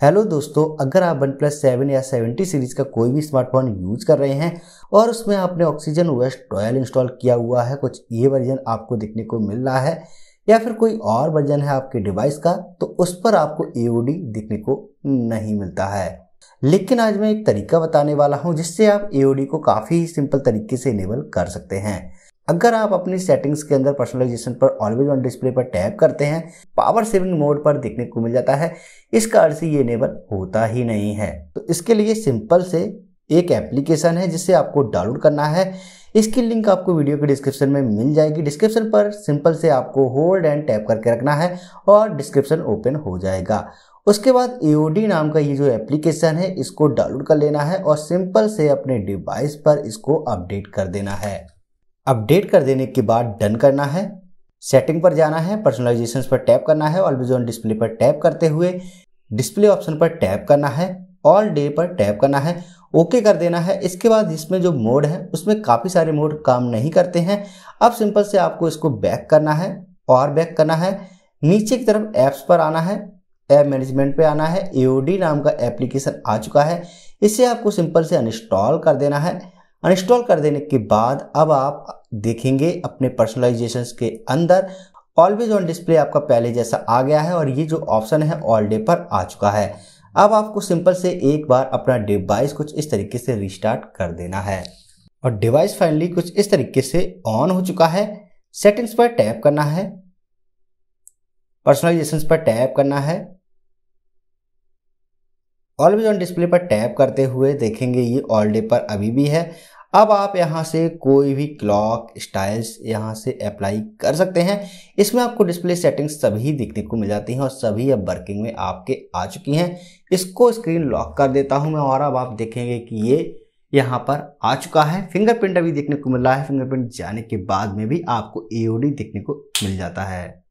Hello दोस्तों, अगर आप वन प्लस सेवन या सेवेंटी सीरीज़ का कोई भी स्मार्टफ़ोन यूज़ कर रहे हैं और उसमें आपने ऑक्सीजन वेस्ट ट्वेल्व इंस्टॉल किया हुआ है, कुछ ये वर्जन आपको देखने को मिल रहा है, या फिर कोई और वर्जन है आपके डिवाइस का तो उस पर आपको एओडी देखने को नहीं मिलता है। लेकिन आज मैं एक तरीका बताने वाला हूँ जिससे आप एओडी को काफ़ी सिंपल तरीके से इनेबल कर सकते हैं। अगर आप अपनी सेटिंग्स के अंदर पर्सनलाइजेशन पर ऑलवेज ऑन डिस्प्ले पर टैप करते हैं पावर सेविंग मोड पर देखने को मिल जाता है। इस कार्ड से ये इनेबल होता ही नहीं है। तो इसके लिए सिंपल से एक एप्लीकेशन है जिसे आपको डाउनलोड करना है। इसकी लिंक आपको वीडियो के डिस्क्रिप्शन में मिल जाएगी। डिस्क्रिप्शन पर सिंपल से आपको होल्ड एंड टैप करके रखना है और डिस्क्रिप्शन ओपन हो जाएगा। उसके बाद एओडी नाम का ये जो एप्लीकेशन है, इसको डाउनलोड कर लेना है और सिंपल से अपने डिवाइस पर इसको अपडेट कर देना है। अपडेट कर देने के बाद डन करना है सेटिंग पर जाना है पर्सनलाइजेशन पर टैप करना है ऑलवेज ऑन डिस्प्ले पर टैप करते हुए डिस्प्ले ऑप्शन पर टैप करना है ऑल डे पर टैप करना है ओके okay कर देना है। इसके बाद इसमें जो मोड है, उसमें काफ़ी सारे मोड काम नहीं करते हैं। अब सिंपल से आपको इसको बैक करना है, और बैक करना है। नीचे की तरफ़ ऐप्स पर आना है ऐप मैनेजमेंट पे आना है एओडी नाम का एप्लीकेशन आ चुका है। इसे आपको सिंपल से अनइंस्टॉल कर देना है। अनइंस्टॉल कर देने के बाद अब आप देखेंगे अपने पर्सनलाइजेशन के अंदर। ऑलवेज ऑन डिस्प्ले आपका पहले जैसा आ गया है और ये जो ऑप्शन है ऑल डे पर आ चुका है। अब आपको सिंपल से एक बार अपना डिवाइस कुछ इस तरीके से रिस्टार्ट कर देना है। और डिवाइस फाइनली कुछ इस तरीके से ऑन हो चुका है। सेटिंग्स पर टैप करना है। पर्सनलाइजेशन पर टैप करना है। ऑलवेज ऑन डिस्प्ले पर टैप करते हुए देखेंगे ये ऑल डे पर अभी भी है। अब आप यहाँ से कोई भी क्लॉक स्टाइल्स यहाँ से अप्लाई कर सकते हैं। इसमें आपको डिस्प्ले सेटिंग्स सभी देखने को मिल जाती हैं और सभी अब वर्किंग में आपके आ चुकी हैं। इसको स्क्रीन लॉक कर देता हूँ मैं और अब आप देखेंगे कि ये यहाँ पर आ चुका है। फिंगरप्रिंट अभी देखने को मिल रहा है। फिंगरप्रिंट जाने के बाद में भी आपको एओडी देखने को मिल जाता है।